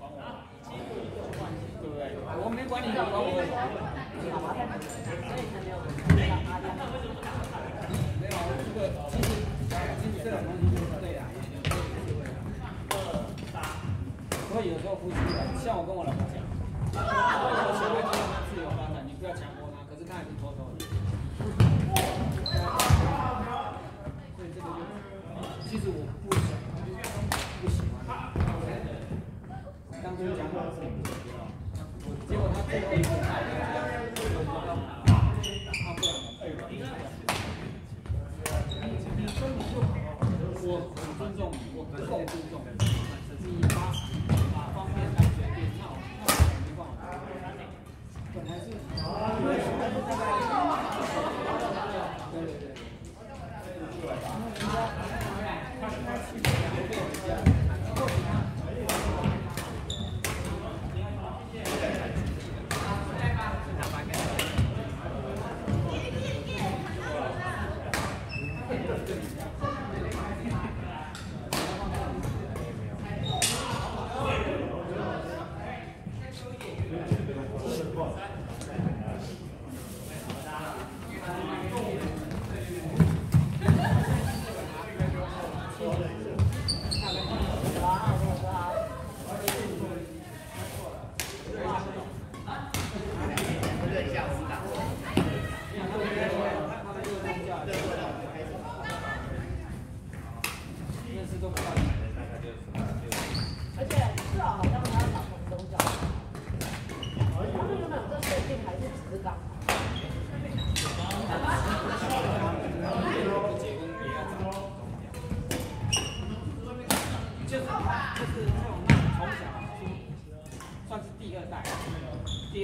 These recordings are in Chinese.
管我，对不对？我没管你，你管我。没有，这个其实其实这种东西就是对的。所以有时候夫妻像我跟我老婆讲，我小孩子让他自由发展，你不要强迫他，可是他还是偷偷的。所以这个就，其实我不想，不喜欢。当初讲好是不要，结果他最后一步他这样，他不让我，我很尊重你，我够尊重你，你把把方便来决定，那我那我没办法，本来是，对对对。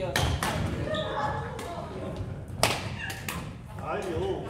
아, 뛰어. 아니요.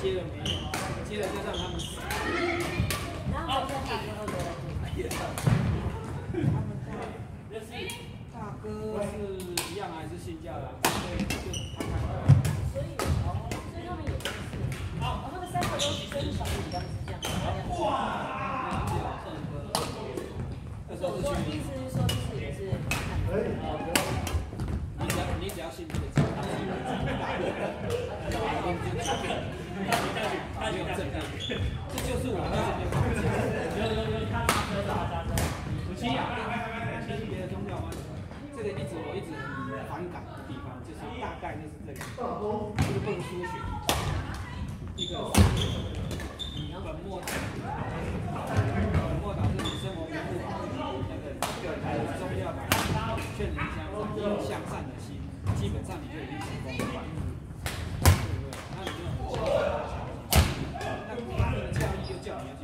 接了没有？接了就让他们死。然后现在大哥都在大哥是一样的？所以就他看。所以哦，所以他们也都是，哦，他们三个都是跟小李一样是这样。哇！那时候是说意思是说，就是也是看你只要你只要信这个教，他是有没有正面，这就是我在这边发现。其实其实别的宗教吗？这个一直我一直反感的地方，就是大概就是这个，这个不能输血，一个本末本末导致你生活不好，那个那个宗教改劝人向向善的心，基本上你就已经成功了。对不对？那你就那他们的教义就叫你要去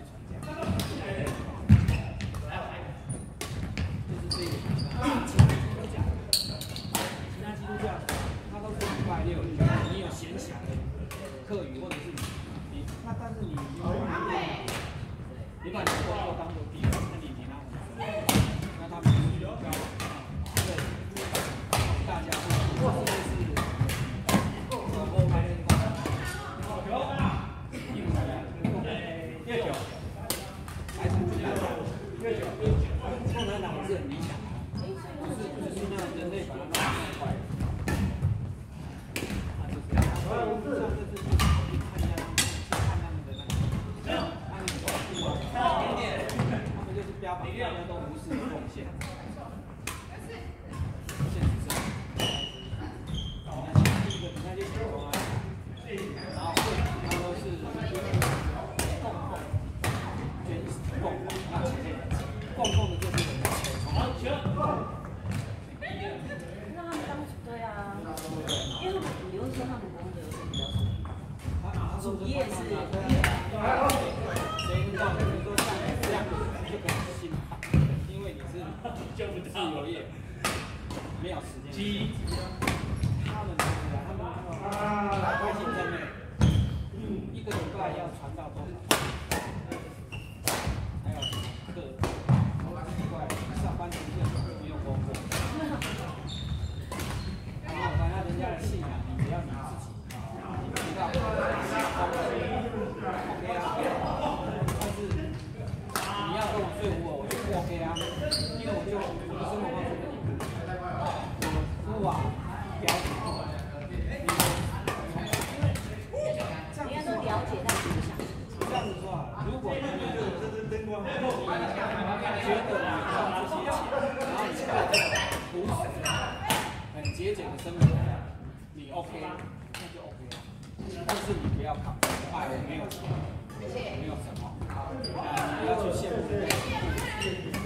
那也是很理想的，就是就是去那人类博物馆那块，那就。他们，就是标榜大家都无私的奉献，那显示，那显示，你看显示，你看就显示的，然后后面他都是。他们当对啊，因为他们理论说他们功德是比较少。主业是谁知道？比如说像你这样，你就可以心寒，因为你是自由业，没有时间。他们不是啊，他们他们微信上面一个礼拜要传到多少？还有课，奇怪，上班时间不用功课。然后反正人家的信仰，你只要你自己，你知道，OK 啊，但是你要跟我说服我，我就不 OK 啊，因为我就我的生活方式跟你不一样，我无法了解应该说了解，但是不想。这样子说啊，如果你觉得你靠这些钱，然后你过这个朴实、很节俭的生活，你 OK，那就 OK 了。但是你不要靠，哎，我没有钱，没有什么，啊，不要去羡慕人。